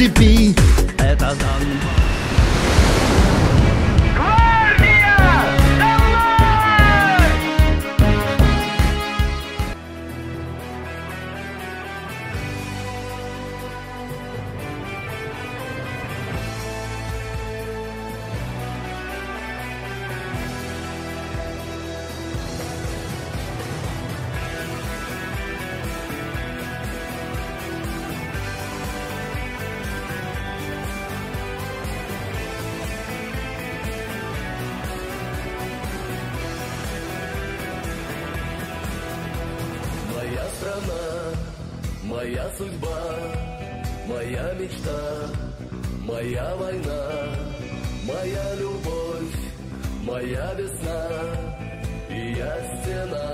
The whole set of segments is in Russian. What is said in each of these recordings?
tipi моя судьба, моя мечта, моя война, моя любовь, моя весна, и я стена.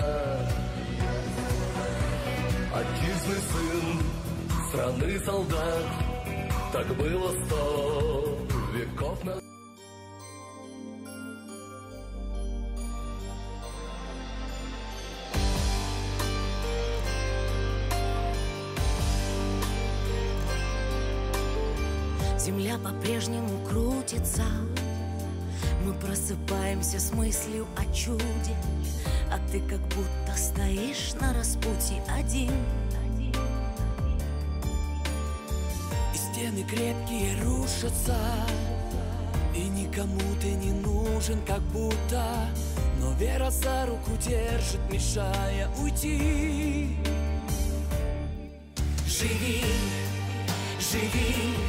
Отчизны сын, страны солдат, так было сто веков назад. По-прежнему крутится. Мы просыпаемся с мыслью о чуде А ты как будто стоишь на распутье один. И стены крепкие рушатся И никому ты не нужен, как будто. Но вера за руку держит, мешая уйти. Живи, живи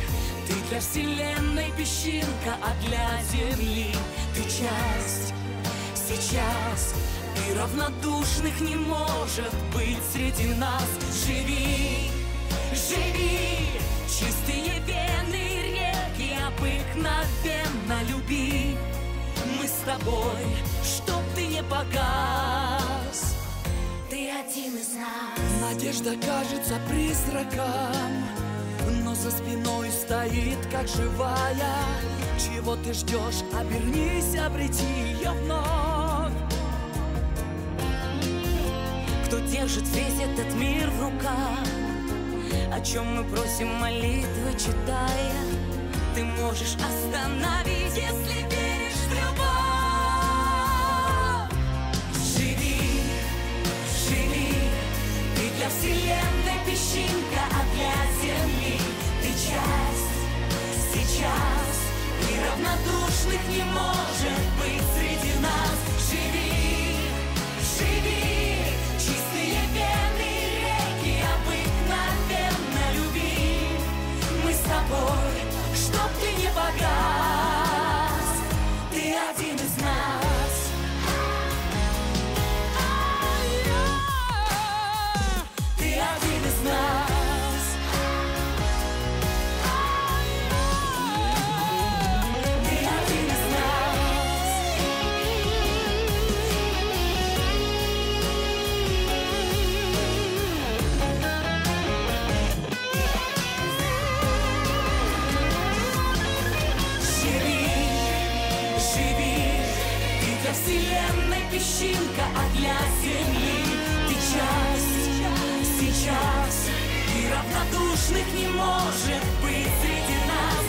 для вселенной песчинка, а для земли Ты часть. Сейчас И равнодушных не может быть среди нас. Живи, живи. Чистые вены реки обыкновенно люби. Мы с тобой, чтоб ты не погас. Ты один из нас. Надежда кажется призраком за спиной стоит, как живая. Чего ты ждешь? Обернись, обрети ее вновь. Кто держит весь этот мир в руках? О чем мы просим молитвы, читая? Ты можешь остановить, если веришь в любовь. Живи, живи Ты для вселенной песчинка, а для земли сейчас И равнодушных не может быть среди нас вселенной песчинка, а для земли ты часть сейчас. И равнодушных не может быть среди нас.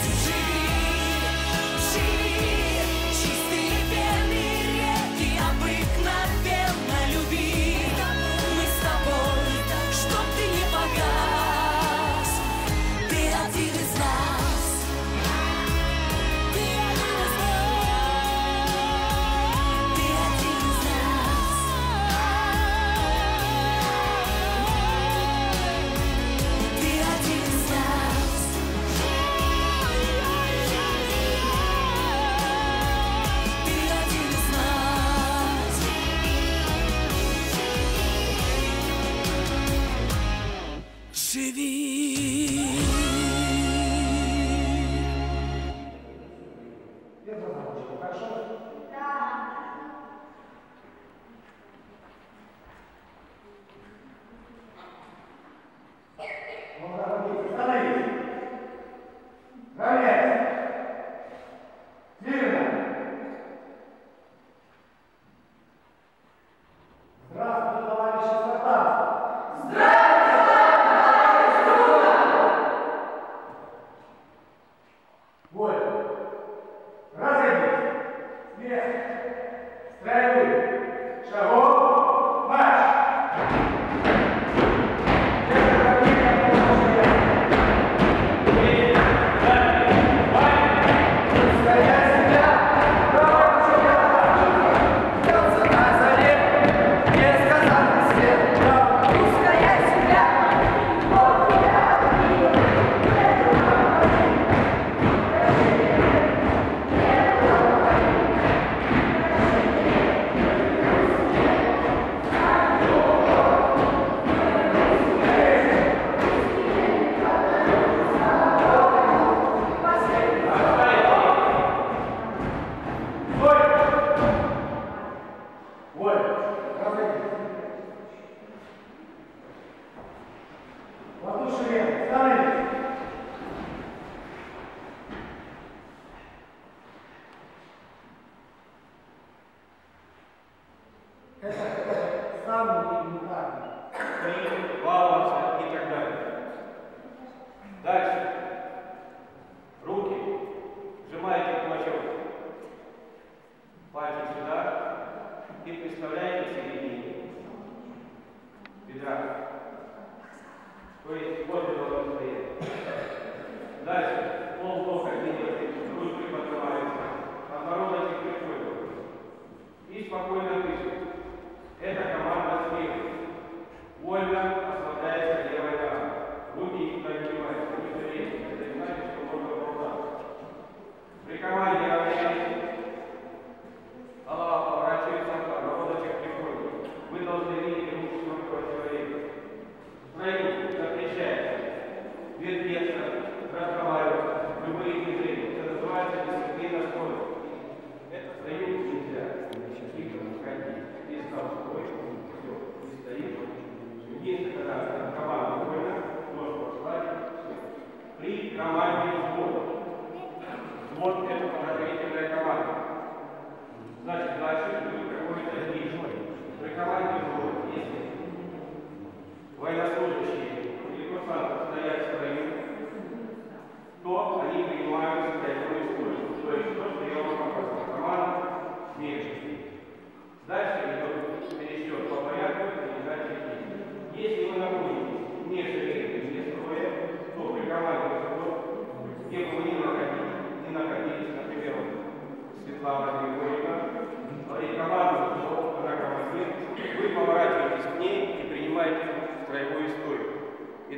Vai na sua origem.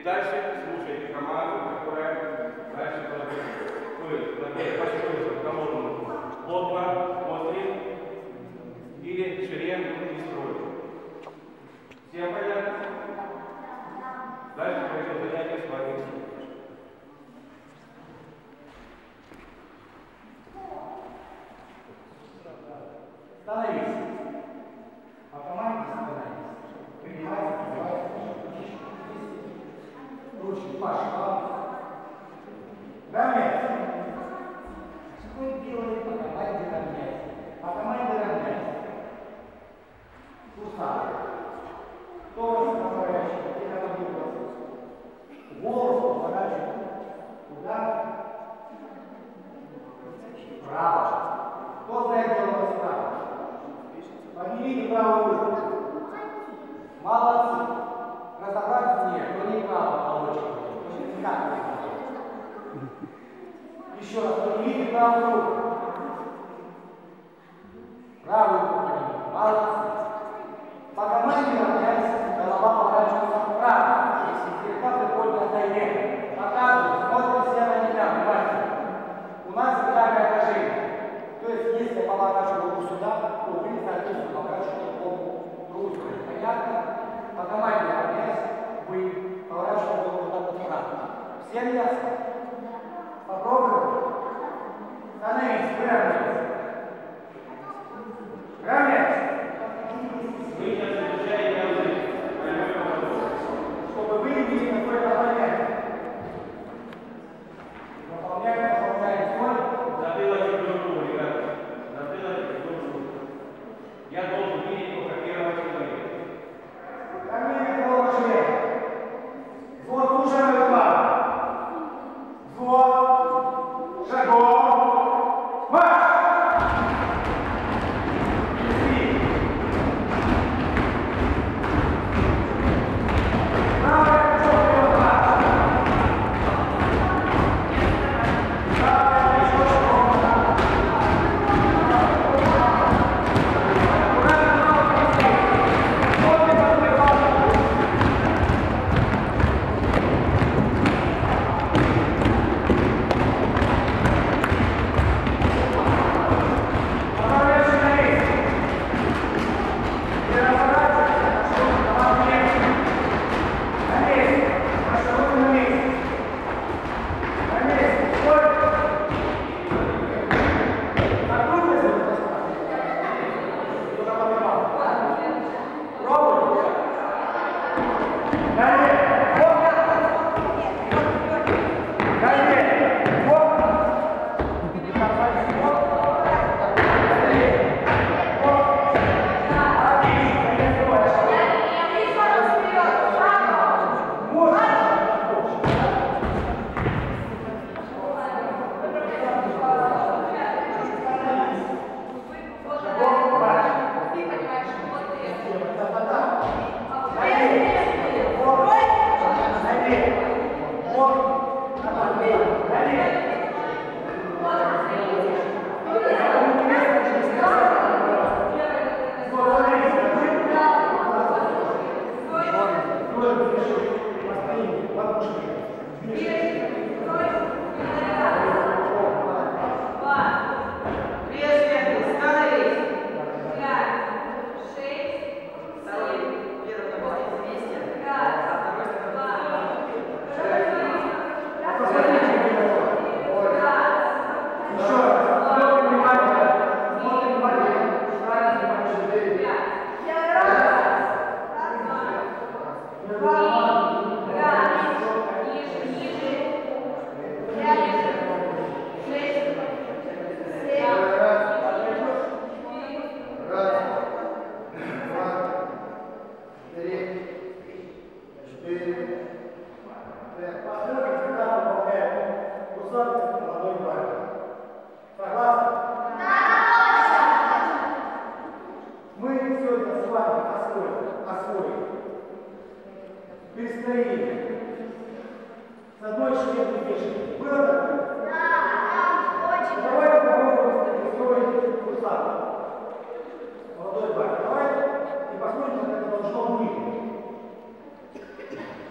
И дальше Dame. Now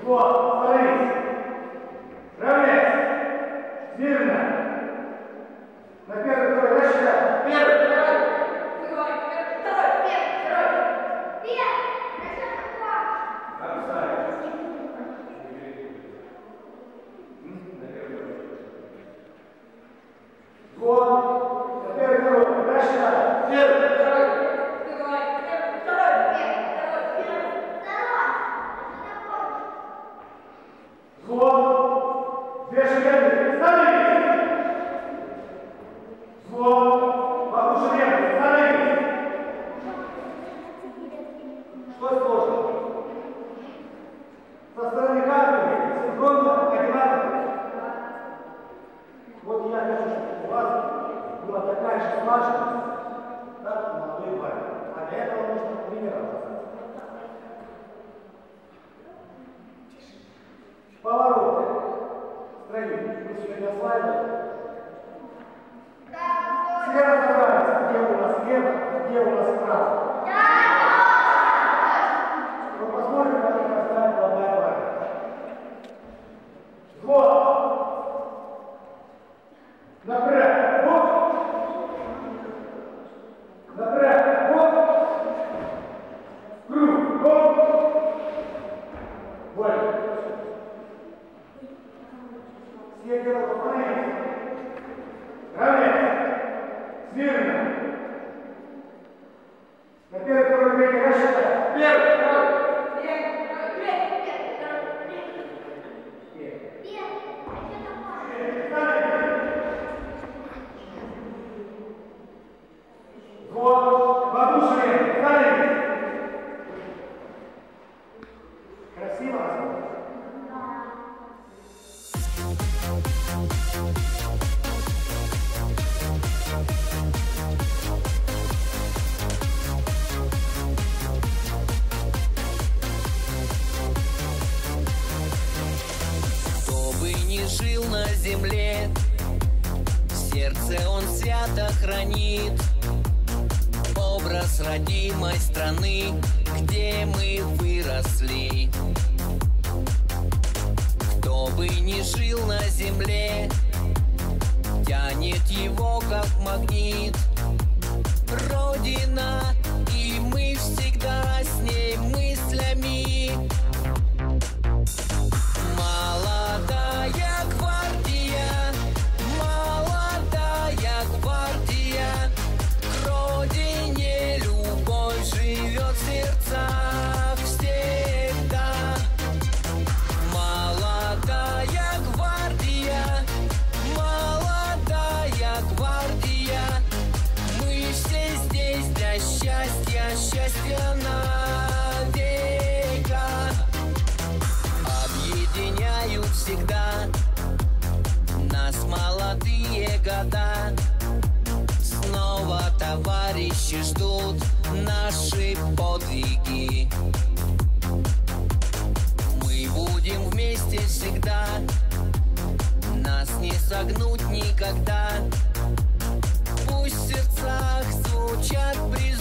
What? жил на земле. Сердце он свято хранит. Образ родимой страны, где мы выросли. Кто бы ни жил на земле Тянет его как магнит. Родина года Снова товарищи ждут наши подвиги. Мы будем вместе всегда. Нас не согнуть никогда. Пусть в сердцах звучат призывы.